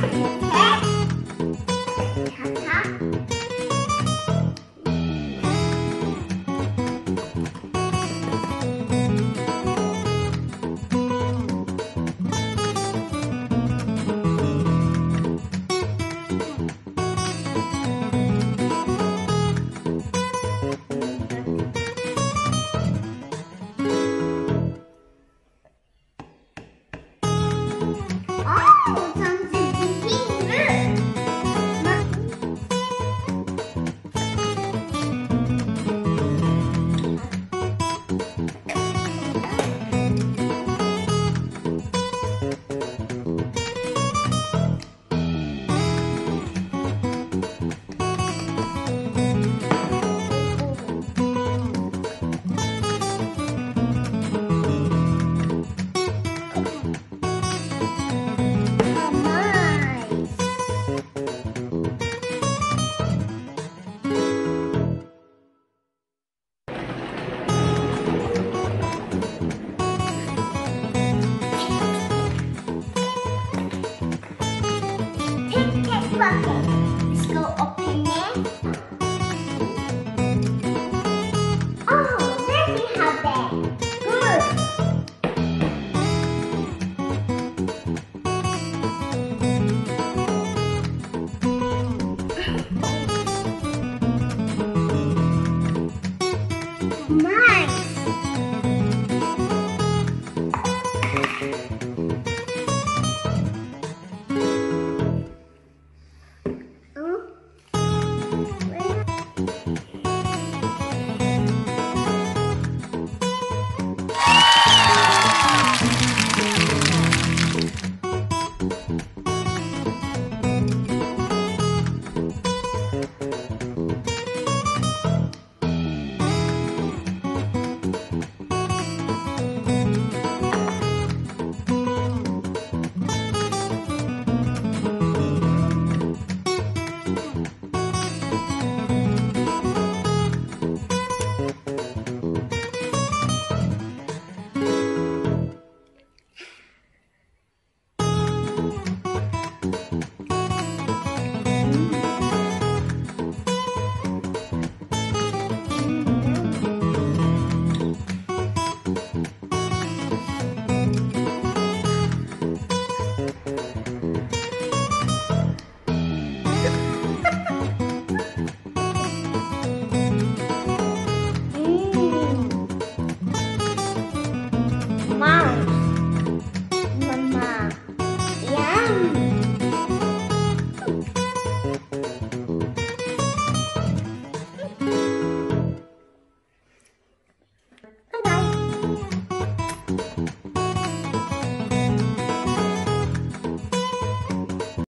Bye. Let's go open